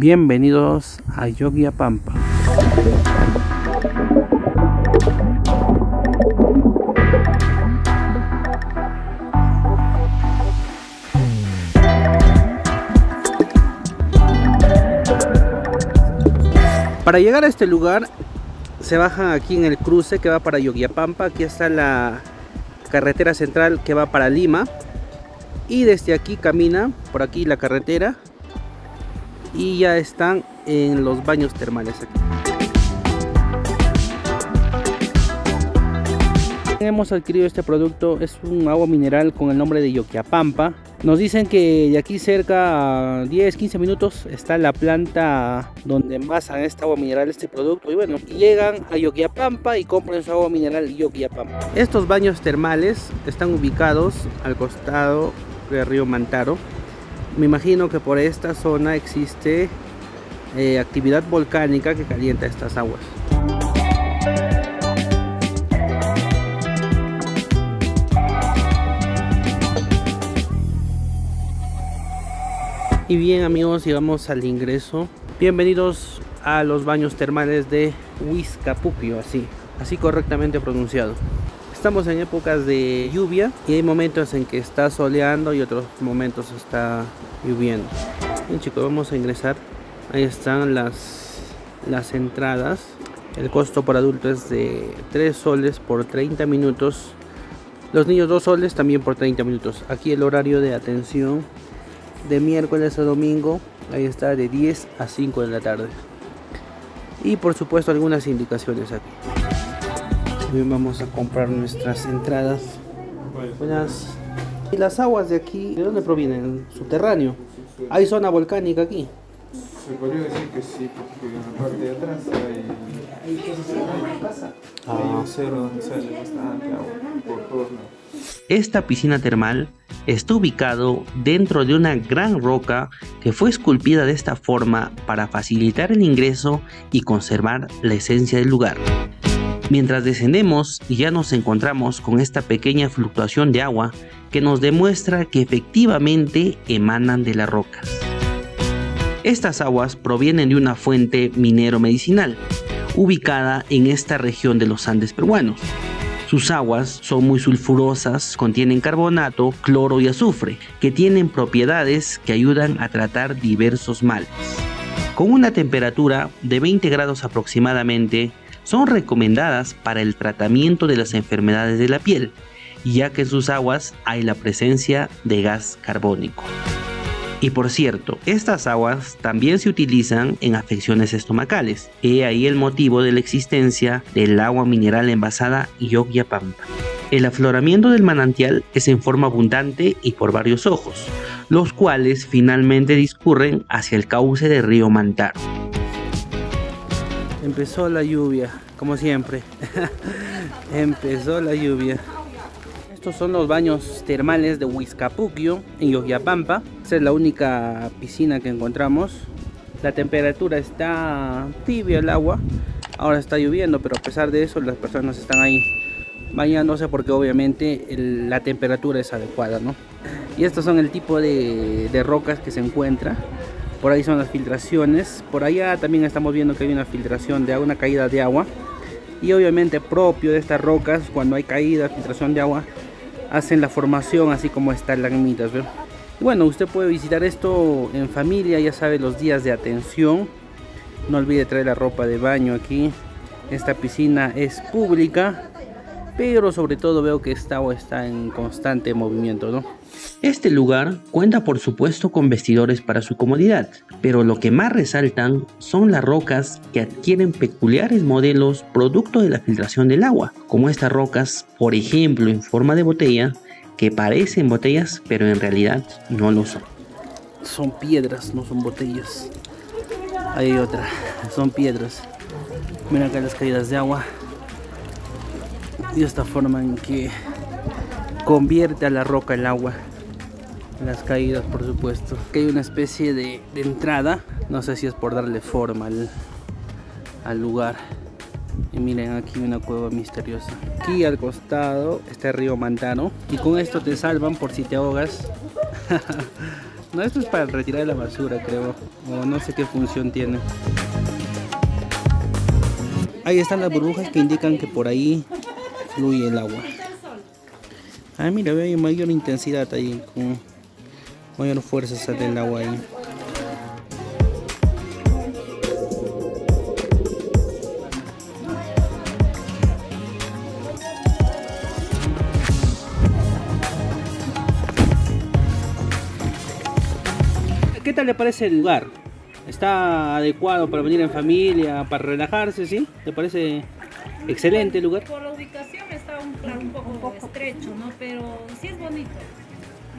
Bienvenidos a Yogia Pampa. Para llegar a este lugar se bajan aquí en el cruce que va para Yogiapampa. Aquí está la carretera central que va para Lima. Y desde aquí camina por aquí la carretera y ya están en los baños termales aquí. Hemos adquirido este producto, es un agua mineral con el nombre de Yoquiapampa. Nos dicen que de aquí cerca a 10-15 minutos está la planta donde envasan esta agua mineral, este producto. Y bueno, llegan a Yoquiapampa y compran su agua mineral Yoquiapampa. Estos baños termales están ubicados al costado del río Mantaro me imagino que por esta zona existe eh, actividad volcánica que calienta estas aguas. Y bien amigos, llegamos al ingreso. Bienvenidos a los baños termales de Huizcapupio, así, así correctamente pronunciado. Estamos en épocas de lluvia y hay momentos en que está soleando y otros momentos está lloviendo. Bien chicos, vamos a ingresar. Ahí están las, las entradas. El costo por adulto es de 3 soles por 30 minutos. Los niños 2 soles también por 30 minutos. Aquí el horario de atención de miércoles a domingo. Ahí está de 10 a 5 de la tarde. Y por supuesto algunas indicaciones aquí. Hoy vamos a comprar nuestras entradas. Buenas. ¿Y las aguas de aquí, de dónde provienen? ¿Subterráneo? ¿Hay zona volcánica aquí? Se podría decir que sí, porque en la parte de atrás hay, hay un cero donde sale bastante agua por todos lados. Esta piscina termal está ubicado dentro de una gran roca que fue esculpida de esta forma para facilitar el ingreso y conservar la esencia del lugar. Mientras descendemos ya nos encontramos con esta pequeña fluctuación de agua que nos demuestra que efectivamente emanan de las rocas. Estas aguas provienen de una fuente minero-medicinal, ubicada en esta región de los Andes peruanos. Sus aguas son muy sulfurosas, contienen carbonato, cloro y azufre, que tienen propiedades que ayudan a tratar diversos males. Con una temperatura de 20 grados aproximadamente, son recomendadas para el tratamiento de las enfermedades de la piel, ya que en sus aguas hay la presencia de gas carbónico. Y por cierto, estas aguas también se utilizan en afecciones estomacales. He ahí el motivo de la existencia del agua mineral envasada Pampa. El afloramiento del manantial es en forma abundante y por varios ojos, los cuales finalmente discurren hacia el cauce del río Mantaro empezó la lluvia, como siempre. empezó la lluvia. Estos son los baños termales de Huizcapuquio en Yogiapampa. Esta es la única piscina que encontramos. La temperatura está tibia el agua. Ahora está lloviendo, pero a pesar de eso las personas están ahí bañándose porque obviamente la temperatura es adecuada, ¿no? Y estos son el tipo de, de rocas que se encuentra por ahí son las filtraciones. Por allá también estamos viendo que hay una filtración de una caída de agua. Y obviamente propio de estas rocas cuando hay caída filtración de agua hacen la formación así como estalagmitas ¿ve? bueno usted puede visitar esto en familia ya sabe los días de atención. No olvide traer la ropa de baño aquí. Esta piscina es pública pero sobre todo veo que esta agua está en constante movimiento ¿no? Este lugar cuenta por supuesto con vestidores para su comodidad, pero lo que más resaltan son las rocas que adquieren peculiares modelos producto de la filtración del agua, como estas rocas, por ejemplo, en forma de botella, que parecen botellas, pero en realidad no lo son. Son piedras, no son botellas. Hay otra, son piedras. Mira acá las caídas de agua. Esta forma en que convierte a la roca el agua. Las caídas por supuesto. Que hay una especie de, entrada. No sé si es por darle forma al, al lugar. Y miren aquí una cueva misteriosa. Aquí al costado está el río Mantano. Y con esto te salvan por si te ahogas. No, esto es para retirar la basura, creo. O no sé qué función tiene. Ahí están las burbujas que indican que por ahí fluye el agua. Ah, mira, veo mayor intensidad ahí, con mayor fuerza sale el agua ahí. ¿Qué tal le parece el lugar? ¿Está adecuado para venir en familia, para relajarse, sí? ¿Te parece excelente el lugar? Por la ubicación está un, claro, un poco estrecho, ¿no? Pero sí es bonito.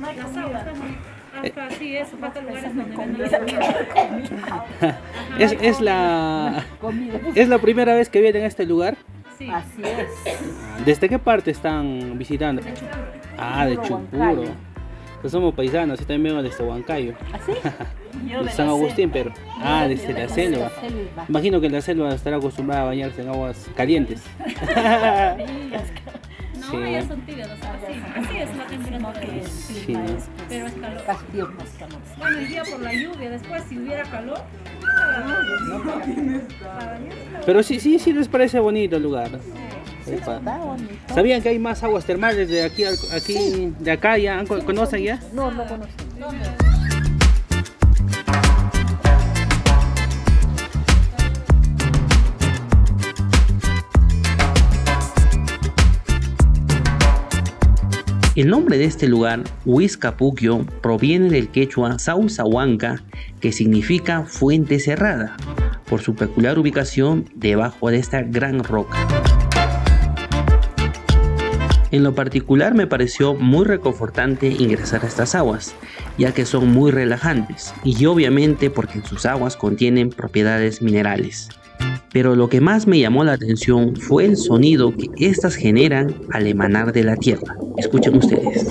Las aguas están bonitas. Sí, eso, falta lugares donde venden la es, es, la, ¿Es la primera vez que vienen a este lugar? Sí. Así es. ¿Desde qué parte están visitando? De Chucuro. Ah, de Chucuro. Pues somos paisanos, y también vengo desde Huancayo. ¿Así? Yo De San la Agustín, selva. pero. Ah, desde de la selva. selva. Imagino que en la selva estará acostumbrada a bañarse en aguas calientes. No, Sí. ellas son tibias, o sea, así, así es la temperatura. Que Sí, ¿no? es, pues, Pero es calor. Castillo más calor. Bueno, el día por la lluvia, después si hubiera calor, para bañarse. Pero sí, sí, sí les parece bonito el lugar. Epa. Está bonito. ¿Sabían que hay más aguas termales de aquí, aquí de acá ya? ¿Han- ¿Conocen ya? No, no conozco. El nombre de este lugar, Huizcapuquio, proviene del quechua Sausahuanca, que significa fuente cerrada, por su peculiar ubicación debajo de esta gran roca. En lo particular me pareció muy reconfortante ingresar a estas aguas, ya que son muy relajantes y obviamente porque sus aguas contienen propiedades minerales. Pero lo que más me llamó la atención fue el sonido que éstas generan al emanar de la tierra. Escuchen ustedes.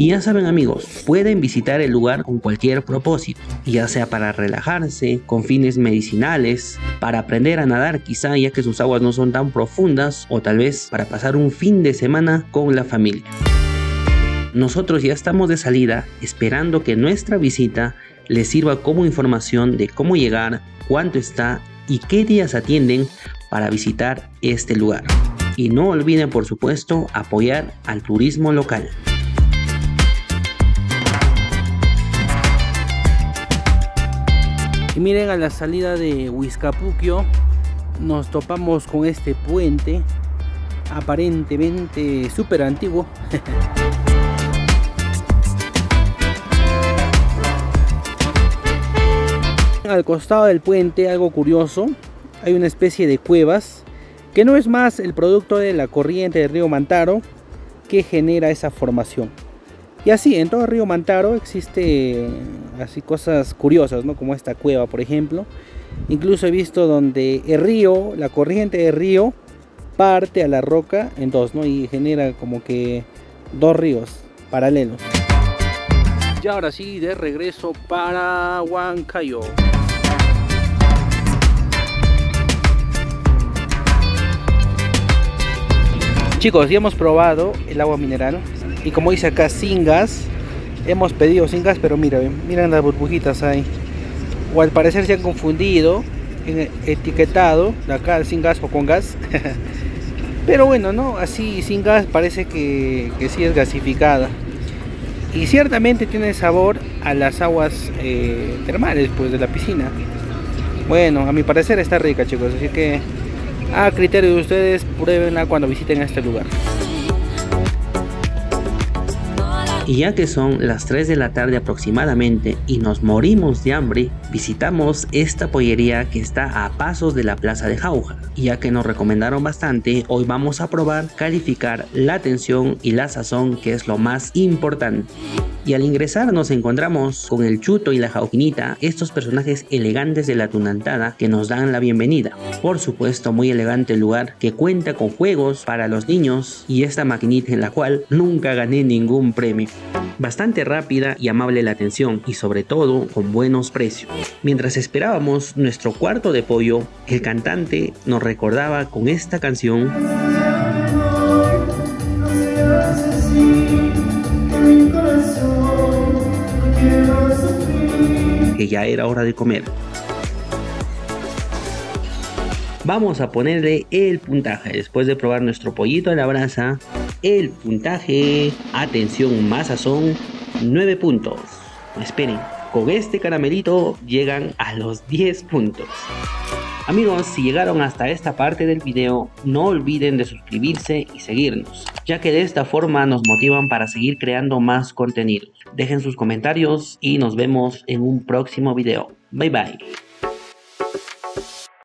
Y ya saben amigos, pueden visitar el lugar con cualquier propósito, ya sea para relajarse, con fines medicinales, para aprender a nadar quizá ya que sus aguas no son tan profundas o tal vez para pasar un fin de semana con la familia. Nosotros ya estamos de salida esperando que nuestra visita les sirva como información de cómo llegar, cuánto está y qué días atienden para visitar este lugar. Y no olviden por supuesto apoyar al turismo local. Y miren a la salida de Huizcapuquio nos topamos con este puente aparentemente súper antiguo. Al costado del puente, algo curioso, hay una especie de cuevas que no es más el producto de la corriente del río Mantaro que genera esa formación. Y así, en todo el río Mantaro existe así cosas curiosas, ¿no? Como esta cueva, por ejemplo. Incluso he visto donde el río, la corriente del río, parte a la roca en dos, ¿no? Y genera como que dos ríos paralelos. Y ahora sí, de regreso para Huancayo. Chicos, ya hemos probado el agua mineral y como dice acá sin gas, hemos pedido sin gas, pero mira, miren las burbujitas ahí. O al parecer se han confundido etiquetado de acá sin gas o con gas. pero bueno, no, así sin gas parece que, que sí es gasificada. Y ciertamente tiene sabor a las aguas eh, termales pues de la piscina. Bueno, a mi parecer está rica chicos, así que a criterio de ustedes pruébenla cuando visiten este lugar. Y ya que son las 3 de la tarde aproximadamente y nos morimos de hambre, visitamos esta pollería que está a pasos de la plaza de Jauja. Y ya que nos recomendaron bastante, hoy vamos a probar calificar la atención y la sazón que es lo más importante. Y al ingresar nos encontramos con el Chuto y la Jauquinita, estos personajes elegantes de la Tunantada que nos dan la bienvenida. Por supuesto, muy elegante el lugar que cuenta con juegos para los niños y esta maquinita en la cual nunca gané ningún premio. Bastante rápida y amable la atención y sobre todo con buenos precios. Mientras esperábamos nuestro cuarto de pollo, el cantante nos recordaba con esta canción que ya era hora de comer. Vamos a ponerle el puntaje después de probar nuestro pollito a la brasa. El puntaje, atención, más sazón, 9 puntos. Esperen, con este caramelito llegan a los 10 puntos. Amigos, si llegaron hasta esta parte del video, no olviden de suscribirse y seguirnos, ya que de esta forma nos motivan para seguir creando más contenidos. Dejen sus comentarios y nos vemos en un próximo video. Bye bye.